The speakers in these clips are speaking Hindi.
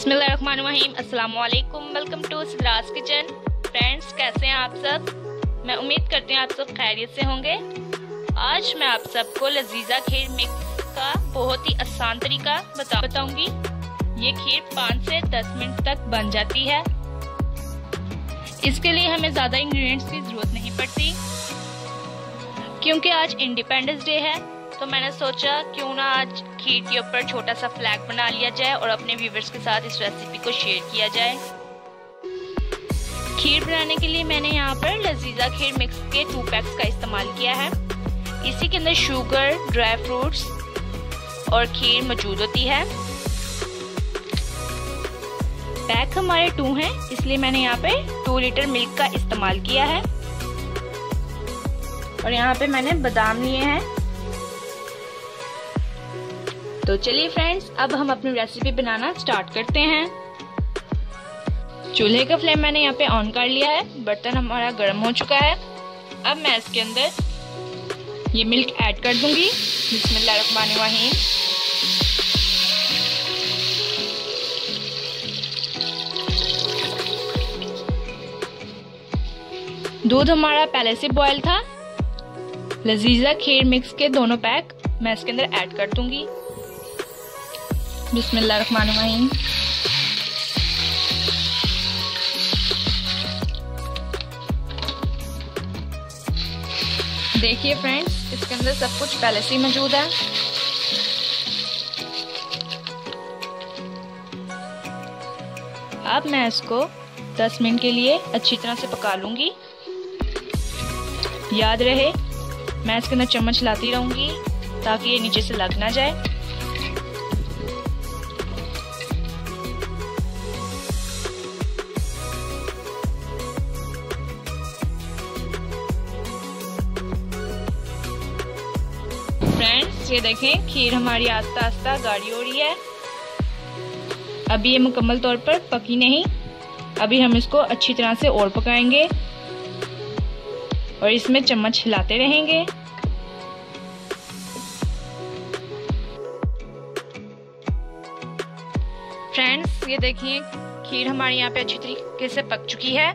अस्सलाम वालेकुम welcome to Sidra's kitchen. Friends, कैसे हैं आप सब? मैं उम्मीद करती हूँ आप सब खैरियत से होंगे। आज मैं आप सबको लजीजा खीर मिक्स का बहुत ही आसान तरीका बता बताऊँगी। ये खीर पाँच से दस मिनट तक बन जाती है। इसके लिए हमें ज़्यादा इंग्रेडिएंट्स की ज़रूरत नहीं पड़ती, क्योंकि आज इंडिपेंडेंस डे है। तो मैंने सोचा, क्यों ना आज खीर के ऊपर छोटा सा फ्लैग बना लिया जाए और अपने व्यूवर्स के साथ इस रेसिपी को शेयर किया जाए। खीर बनाने के लिए मैंने यहाँ पर लजीजा खीर मिक्स के टू पैक्स का इस्तेमाल किया है। इसी के अंदर शुगर ड्राई फ्रूट्स और खीर मौजूद होती है। पैक हमारे टू हैं, इसलिए मैंने यहाँ पे टू लीटर मिल्क का इस्तेमाल किया है। और यहाँ पे मैंने बादाम लिए हैं। तो चलिए फ्रेंड्स अब हम अपनी रेसिपी बनाना स्टार्ट करते हैं। चूल्हे का फ्लेम मैंने यहाँ पे ऑन कर लिया है, बर्तन हमारा गर्म हो चुका है। अब मैं इसके अंदर ये मिल्क ऐड कर दूँगी बिस्मिल्लाहिर्रहमानिर्रहीम दूध हमारा पहले से बॉयल था। लजीजा, खीर मिक्स के दोनों पैक मैं इसके अंदर ऐड कर दूँगी। बिस्मिल्लाहिर्रहमानिर्रहीम। देखिए फ्रेंड्स इसके अंदर सब कुछ पहले से ही मौजूद है। अब मैं इसको 10 मिनट के लिए अच्छी तरह से पका लूँगी। याद रहे, मैं इसके अंदर चम्मच लाती रहूँगी ताकि ये नीचे से लग ना जाए। फ्रेंड्स ये देखें, खीर हमारी आस्ता आस्ता गाढ़ी हो रही है। अभी ये मुकम्मल तौर पर पकी नहीं। अभी हम इसको अच्छी तरह से और पकाएँगे और इसमें चम्मच हिलाते रहेंगे। फ्रेंड्स ये देखिए खीर हमारे यहाँ पे अच्छी तरीके से पक चुकी है।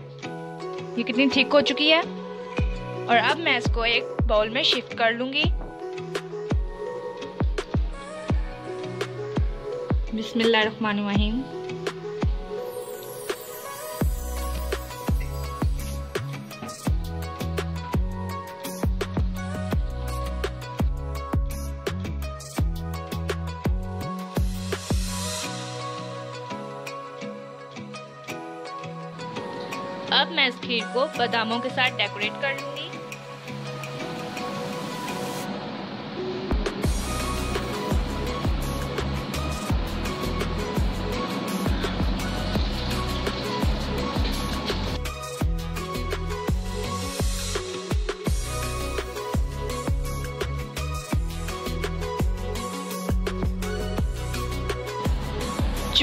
ये कितनी थिक हो चुकी है। और अब मैं इसको एक बाउल में शिफ्ट कर लूँगी। बिस्मिल्लाहिर्रहमानिर्रहीम। अब मैं इस खीर को बादामों के साथ डेकोरेट कर लूँगी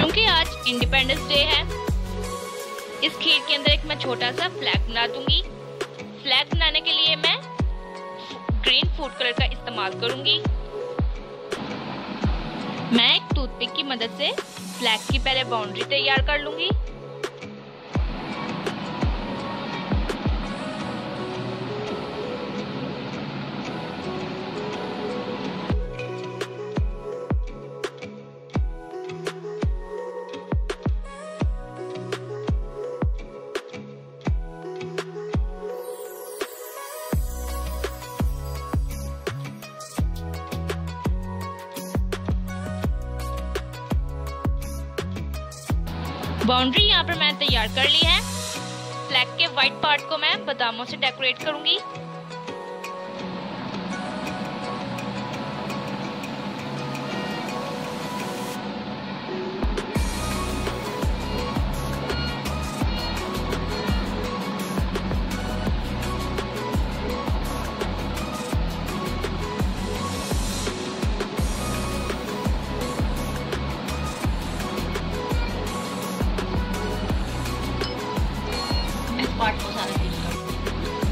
चूँकि आज इंडिपेंडेंस डे है। इस खीर के अंदर एक मैं छोटा सा फ्लैग बना दूँगी। फ्लैग बनाने के लिए मैं ग्रीन फ़ूड कलर का इस्तेमाल करूँगी। मैं एक टूथपिक की मदद से फ्लैग की पहले बाउंड्री तैयार कर लूँगी। बाउंड्री यहाँ पर मैंने तैयार कर ली है। फ्लैग के व्हाइट पार्ट को मैं बादामों से डेकोरेट करूँगी।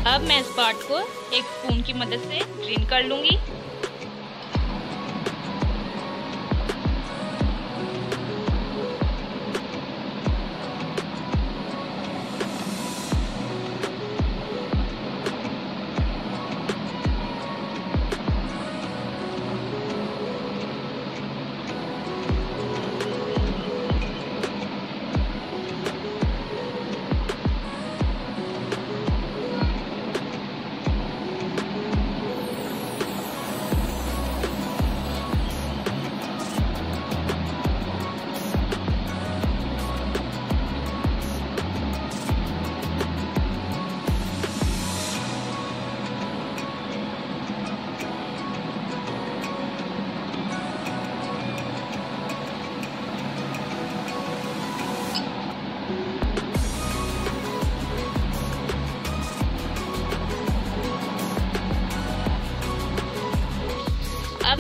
अब मैं इस पार्ट को एक स्पून की मदद से ग्रीन कर लूँगी।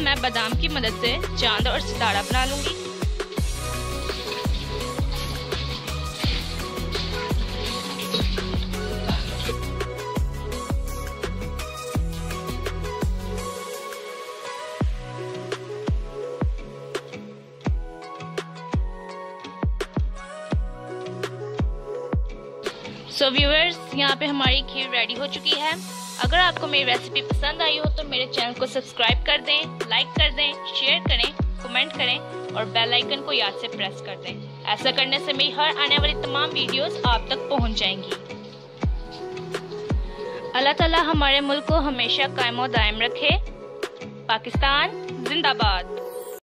बादाम की मदद से चाँद और सितारा बना लूँगी। सो व्यूअर्स यहाँ पे हमारी खीर रेडी हो चुकी है। अगर आपको मेरी रेसिपी पसंद आई हो तो मेरे चैनल को सब्सक्राइब कर दें लाइक कर दें शेयर करें कमेंट करें और बेल आइकन को याद से प्रेस कर दें। ऐसा करने से मेरी हर आने वाली तमाम वीडियोस आप तक पहुँच जाएँगी। अल्लाह ताला हमारे मुल्क को हमेशा कायम दायम रखे। पाकिस्तान, जिंदाबाद।